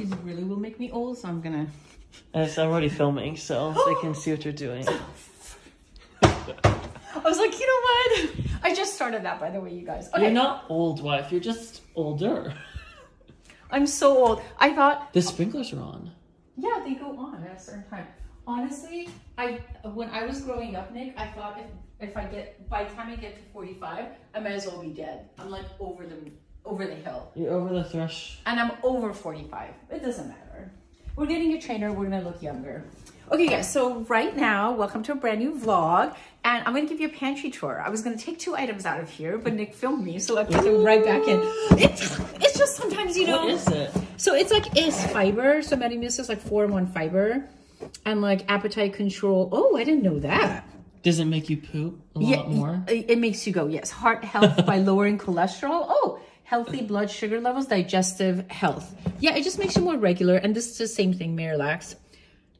These really will make me old, so I'm gonna. It's already filming, so they can see what you're doing. I was like, you know what? I just started that, by the way, you guys. Okay, You're not old, wife. You're just older. I'm so old. I thought, The sprinklers are on. yeah, they go on at a certain time. Honestly, I when I was growing up, Nick, I thought if if I get by the time I get to 45, I might as well be dead. I'm like over the over the hill. You're over the thresh. and I'm over 45. It doesn't matter. We're getting a trainer. We're gonna look younger. Okay, guys. So right now, welcome to a brand new vlog, and I'm gonna give you a pantry tour. I was gonna take two items out of here, but Nick filmed me, so I put them right back in. It's it's just sometimes you know. What is it? So it's like it's fiber. So Metamucil is like four in one fiber, and like appetite control. Oh, I didn't know that. Does it make you poop a lot more? It makes you go, yes. Heart health by lowering cholesterol. Oh, healthy blood sugar levels, digestive health. Yeah, it just makes you more regular. And this is the same thing, Miralax.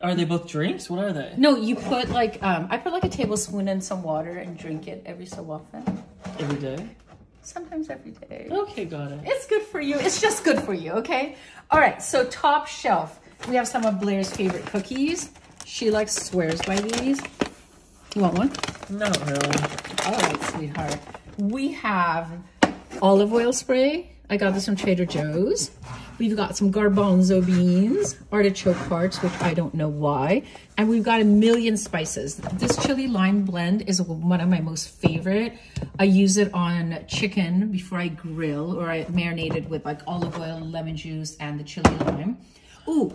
Are they both drinks? What are they? No, you put like, um, I put like a tablespoon in some water and drink it every so often. Every day? Sometimes every day. Okay, got it. It's good for you. It's just good for you, okay? All right, so top shelf. We have some of Blair's favorite cookies. She likes swears by these. You want one? Not really. All right, sweetheart. We have olive oil spray. I got this from Trader Joe's. We've got some garbanzo beans, artichoke hearts, which I don't know why. And we've got a million spices. This chili lime blend is one of my most favorite. I use it on chicken before I grill or I marinate it with like olive oil, lemon juice, and the chili lime. Ooh,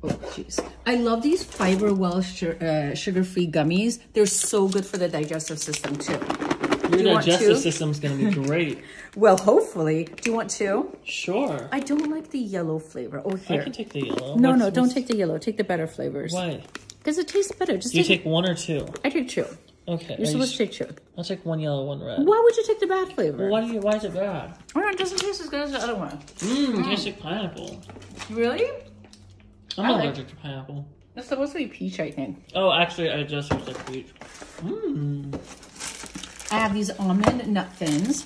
Oh, jeez. I love these fiber well uh, sugar-free gummies. They're so good for the digestive system too. Your you digestive system's gonna be great. Well, hopefully. Do you want two? sure. I don't like the yellow flavor. Oh, here. I can take the yellow. no, What's- no, don't take the yellow. Take the better flavors. Why? Because it tastes better. Just you take, take one or two? I take two. Okay. You're supposed you to take two. I'll take one yellow, one red. Why would you take the bad flavor? Why do you? Why is it bad? Oh, no, it doesn't taste as good as the other one. Mmm, mm. tastes like pineapple. Really? I'm I like- allergic to pineapple. It's supposed to be peach, I think. Oh, actually, I just used like peach. Mmm. I have these almond nut thins.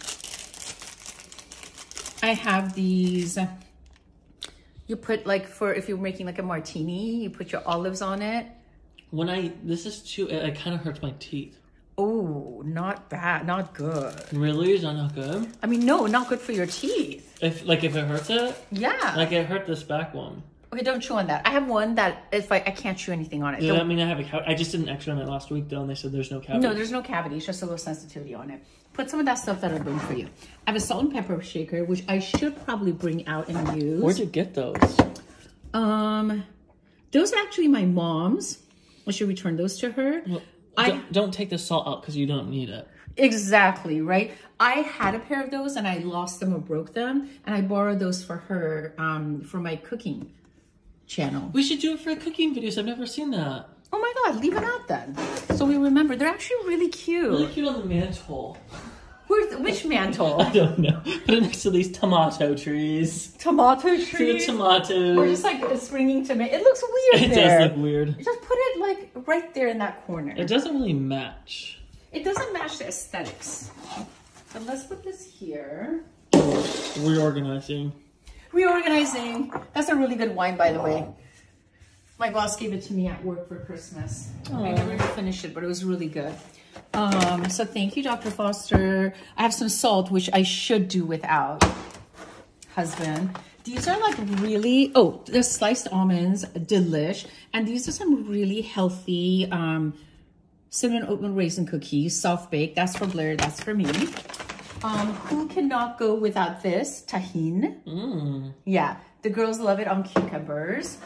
I have these. You put like for if you're making like a martini, you put your olives on it. When I this is too, it, it kind of hurts my teeth. Oh, not bad, not good. Really? Is that not good? I mean, no, not good for your teeth. If like if it hurts it, Yeah. like it hurt this back one. Okay, don't chew on that. I have one that if I, I can't chew anything on it. Does Don't- that mean I have a cavity? I just did an X-ray on it last week though, and they said there's no cavity. no, there's no cavity. It's just a little sensitivity on it. Put some of that stuff that are good for you. I have a salt and pepper shaker, which I should probably bring out and use. Where'd you get those? Um, those are actually my mom's. I should return those to her. I- don't, don't take the salt out because you don't need it. Exactly, right? I had a pair of those and I lost them or broke them, and I borrowed those for her um, for my cooking channel. We should do it for cooking videos. I've never seen that. Oh my god, leave it out then. So we remember. They're actually really cute. Really cute on the mantle. Where's which mantle? I don't know. Put it next to these tomato trees. Tomato See the tree. Or tomatoes. just like a springing tomato. It looks weird It there. does look weird. Just put it like right there in that corner. It doesn't really match. It doesn't match the aesthetics. But let's put this here. Reorganizing. Reorganizing. That's a really good wine, by the way. My boss gave it to me at work for Christmas. I never finished it, but it was really good. Um, so thank you, Dr. Foster. I have some salt, which I should do without. Husband. These are like really, oh, the sliced almonds, delish. And these are some really healthy um, cinnamon oatmeal raisin cookies, soft baked. That's for Blair, that's for me. Um, who cannot go without this? Tahine. Mmm. Yeah, the girls love it on cucumbers.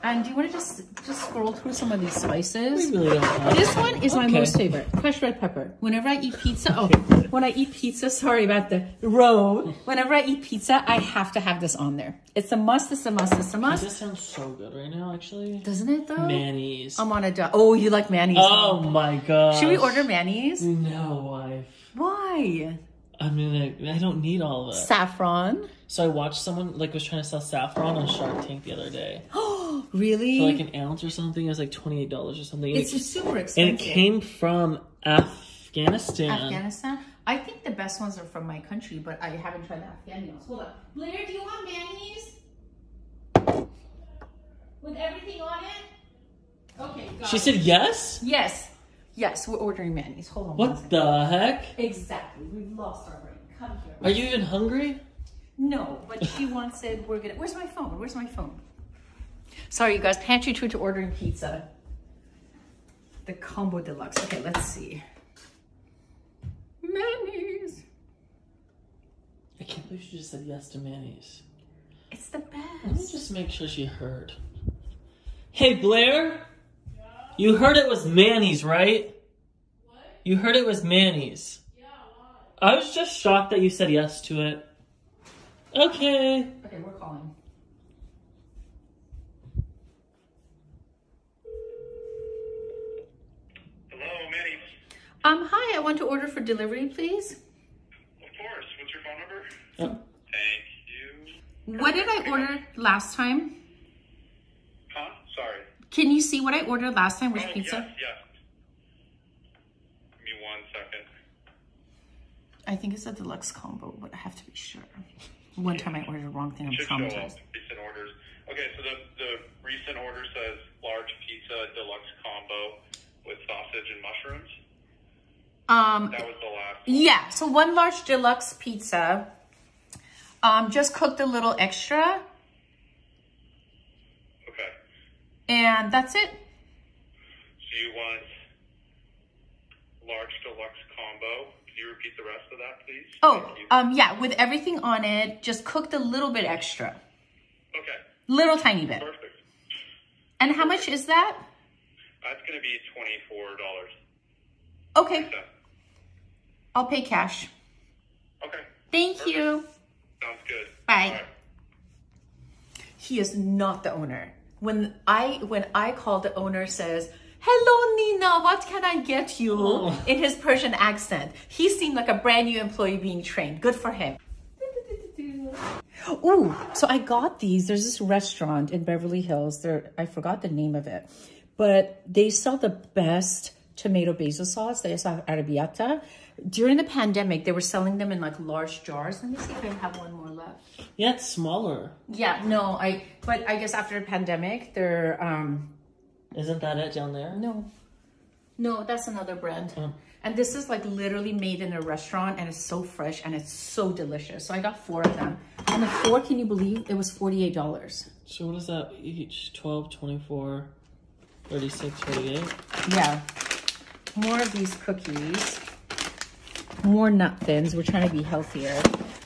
And do you want to just just scroll through some of these spices? We really don't have This one is my most favorite. Crushed red pepper. Whenever I eat pizza, oh, when I eat pizza, sorry about the row. Whenever I eat pizza, I have to have this on there. It's a must, it's a must, it's a must. This sounds so good right now, actually. Doesn't it though? Mayonnaise. I'm on a diet. Oh, you like mayonnaise? oh my god. Should we order mayonnaise? No, wife. Why? I mean, I, I don't need all of it. Saffron. So I watched someone like was trying to sell saffron on Shark Tank the other day Oh, really? for like an ounce or something. It was like twenty eight dollars or something. It's it, super expensive. and it came from Afghanistan. Afghanistan. I think the best ones are from my country, but I haven't tried the Afghani ones. Hold on. Blair, do you want mayonnaise? With everything on it? Okay, got She it. said yes? Yes. Yes, we're ordering Manny's. Hold on. one What the heck? Exactly. We've lost our brain. Come here. Are you even hungry? No, but she wants it. We're gonna. Where's my phone? Where's my phone? Sorry, you guys. Pantry true to ordering pizza. The combo deluxe. Okay, let's see. Manny's. I can't believe she just said yes to Manny's. It's the best. Let me just make sure she heard. Hey Blair? You heard it was Manny's, right? What? You heard it was Manny's. Yeah, why? I was just shocked that you said yes to it. Okay. Okay, we're calling. Hello, Manny. Um, hi. I want to order for delivery, please. Of course. What's your phone number? Oh, Thank you. What did I order last time? Huh? Sorry. Can you see what I ordered last time? Which oh, pizza? yes, yes. Give me one second. I think it's a deluxe combo, but I have to be sure. One time I ordered the wrong thing. I'm Should traumatized. Recent orders. Okay, so the, the recent order says large pizza deluxe combo with sausage and mushrooms. Um, That was the last. yeah. So one large deluxe pizza. Um, just cooked a little extra, Okay. And that's it. So you want large deluxe combo. Can you repeat the rest of that, please? Oh, um, yeah. With everything on it, just cooked a little bit extra, okay. little tiny bit. Perfect. And how much is that? That's going to be twenty-four dollars. Okay, I'll pay cash. Okay. Thank you. Sounds good. Bye. Right. He is not the owner. When I when I call the owner says, "Hello Nina, what can I get you?" Oh. in his Persian accent. He seemed like a brand new employee being trained. Good for him. Ooh, so I got these. There's this restaurant in Beverly Hills. There I forgot the name of it. But they sell the best tomato basil sauce. They sell arrabbiata. During the pandemic, they were selling them in like large jars. Let me see if I have one more left. yeah, it's smaller. Yeah, no, I but I guess after the pandemic, they're um Isn't that it down there? no. No, that's another brand. And this is like literally made in a restaurant and it's so fresh and it's so delicious. So I got four of them. And the four, can you believe it was $48? So what is that each? 12, 24, 36, 48? Yeah. More of these cookies. More nut thins. We're trying to be healthier.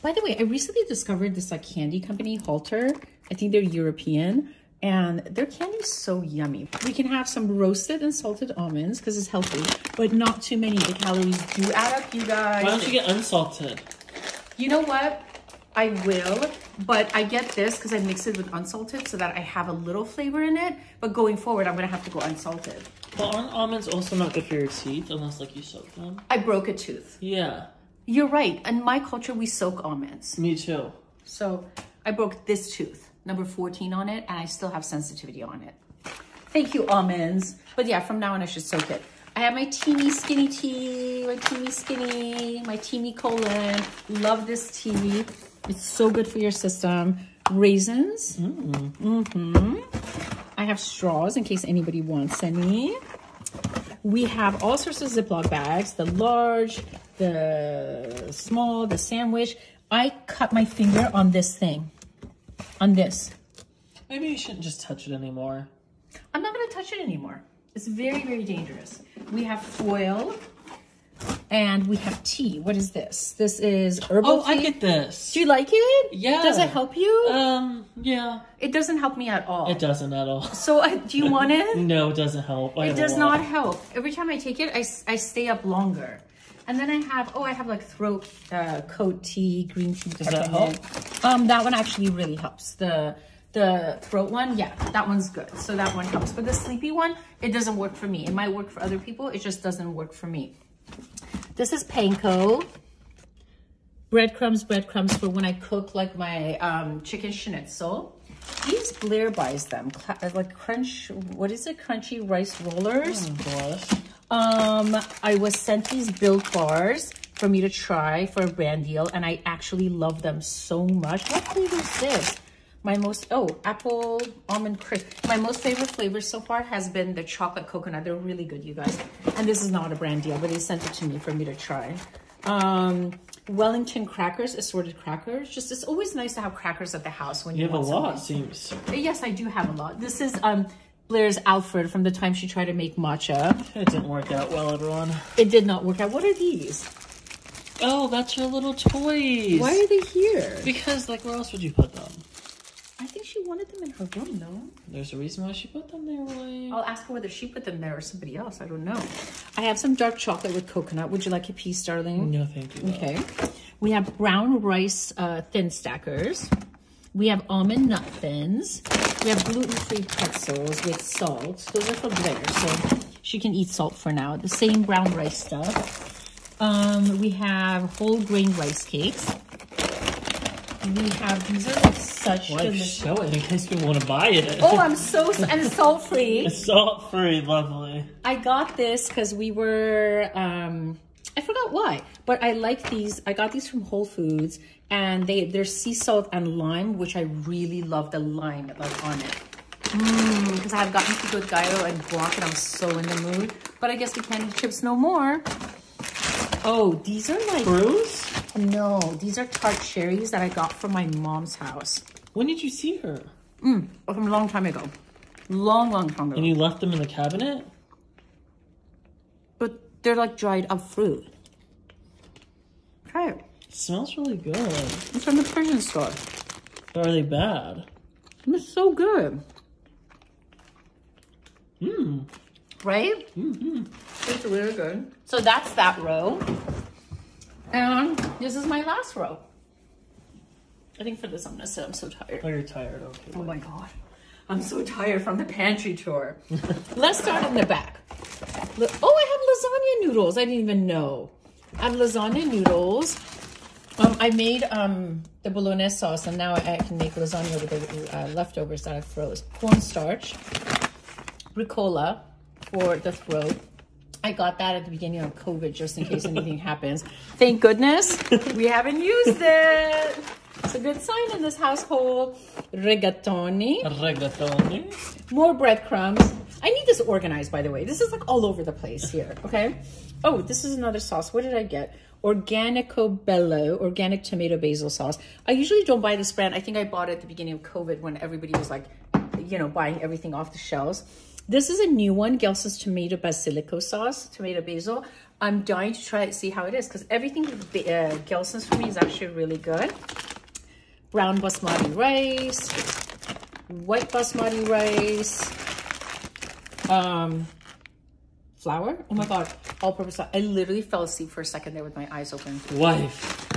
By the way, I recently discovered this like candy company, Halter. I think they're European. And their candy is so yummy. We can have some roasted and salted almonds because it's healthy, but not too many. The calories do add up, you guys. Why don't you get unsalted? You know what? I will, but I get this because I mix it with unsalted so that I have a little flavor in it. But going forward, I'm gonna have to go unsalted. But aren't almonds also not good for your teeth unless like you soak them? I broke a tooth. Yeah, You're right. In my culture, we soak almonds. me too. So I broke this tooth, number 14 on it, and I still have sensitivity on it. Thank you, almonds. But yeah, from now on, I should soak it. I have my Teami skinny tea, my Teami skinny, my Teami colon. Love this tea. It's so good for your system. Raisins. Mm-hmm. I have straws in case anybody wants any. We have all sorts of Ziploc bags, the large, the small, the sandwich. I cut my finger on this thing, on this. Maybe you shouldn't just touch it anymore. I'm not gonna touch it anymore. It's very, very dangerous. We have foil and we have tea. What is this? This is herbal Oh, tea. I get this. Do you like it? Yeah. Does it help you? Um, yeah. it doesn't help me at all. It doesn't at all. So uh, do you want it? No, it doesn't help. I It does not help. Every time I take it, I, I stay up longer. And then I have, oh, I have like throat uh, coat tea, green tea. Does that peppermint. Um, that one actually really helps. The the throat one, yeah, that one's good. So that one helps. But the sleepy one, it doesn't work for me. It might work for other people. It just doesn't work for me. This is panko. Breadcrumbs, breadcrumbs for when I cook like my um, chicken schnitzel. These Blair buys them, like crunch, what is it? Crunchy rice rollers. Oh, gosh. Um, I was sent these Built bars for me to try for a brand deal, and I actually love them so much. What flavor is this? My most, oh, apple almond crisp. My most favorite flavor so far has been the chocolate coconut. They're really good, you guys. And this is not a brand deal, but they sent it to me for me to try. Um, Wellington crackers, assorted crackers. Just, it's always nice to have crackers at the house when you, You have a lot, something. seems. Yes, I do have a lot. This is um Blair's Alfred from the time she tried to make matcha. It didn't work out well, everyone. It did not work out. What are these? Oh, that's your little toys. Why are they here? Because, like, where else would you put them? I think she wanted them in her room, no? There's a reason why she put them there, Willie. I'll ask her whether she put them there or somebody else. I don't know. I have some dark chocolate with coconut. Would you like a piece, darling? No, thank you. Okay. We have brown rice uh, thin stackers. We have almond nut thins. We have gluten-free pretzels with salt. Those are for Blair, so she can eat salt for now. The same brown rice stuff. Um, we have whole grain rice cakes. We have, these are like such Wife, delicious. show it in case people want to buy it. Oh, I'm so, and salt-free. It's salt free, lovely. I got this because we were, um, I forgot why, but I like these. I got these from Whole Foods and they, they're sea salt and lime, which I really love the lime like on it. Mmm, because I've gotten pico de gallo and guac and I'm so in the mood. But I guess we can't eat chips no more. Oh, these are like, Bruce? No, these are tart cherries that I got from my mom's house. When did you see her? Mm, from a long time ago. Long, long time ago. And you left them in the cabinet? But they're like dried up fruit. Try it. It smells really good. It's from the Persian store. But are they bad? It's so good. Mmm. Right? Mm-hmm. It's really good. So that's that row. And this is my last row. I think for this I'm gonna sit. I'm so tired. Oh, you're tired. Okay. Oh my god. I'm so tired from the pantry tour. Let's start in the back. Oh, I have lasagna noodles. I didn't even know. I have lasagna noodles. Um, I made um, the bolognese sauce, and now I can make lasagna with the uh, leftovers that I froze. Cornstarch, ricola for the throat. I got that at the beginning of COVID just in case anything happens. Thank goodness we haven't used it. It's a good sign in this household. Rigatoni. Rigatoni. More breadcrumbs. I need this organized, by the way. This is like all over the place here, okay? Oh, this is another sauce. What did I get? Organico Bello, organic tomato basil sauce. I usually don't buy this brand. I think I bought it at the beginning of COVID when everybody was like, you know, buying everything off the shelves. This is a new one, Gelson's tomato basilico sauce, tomato basil. I'm dying to try it, see how it is, because everything uh, Gelson's for me is actually really good. Brown basmati rice, white basmati rice, um, flour. Oh my god, all-purpose. I literally fell asleep for a second there with my eyes open. Wife.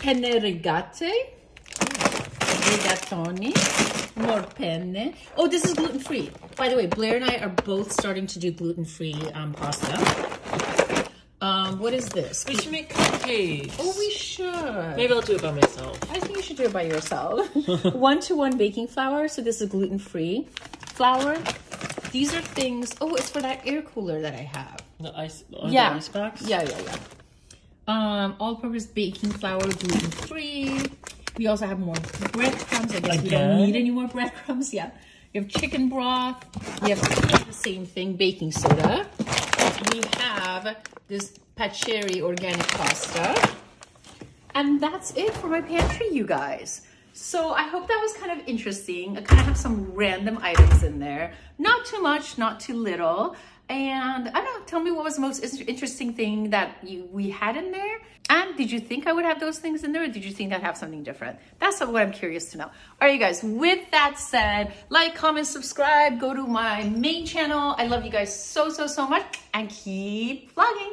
Penne rigate, rigatoni, more penne. Oh, this is gluten-free. By the way, Blair and I are both starting to do gluten-free um, pasta. Um, what is this? We should make cupcakes. Oh, we should. Maybe I'll do it by myself. I think you should do it by yourself. one to one baking flour. So this is gluten free flour. These are things. Oh, it's for that air cooler that I have. The ice, Yeah. the ice packs? Yeah, yeah, yeah. Um, all purpose baking flour, gluten free. We also have more breadcrumbs. I guess we don't need any more breadcrumbs. Yeah. We have chicken broth. We have the same thing, baking soda. We have this paccheri organic pasta. And that's it for my pantry, you guys. So I hope that was kind of interesting. I kind of have some random items in there. Not too much, not too little. And I don't know, tell me what was the most interesting thing that you we had in there. And did you think I would have those things in there or did you think I'd have something different? That's what I'm curious to know. All right, you guys, with that said, like, comment, subscribe, go to my main channel. I love you guys so, so, so much and keep vlogging.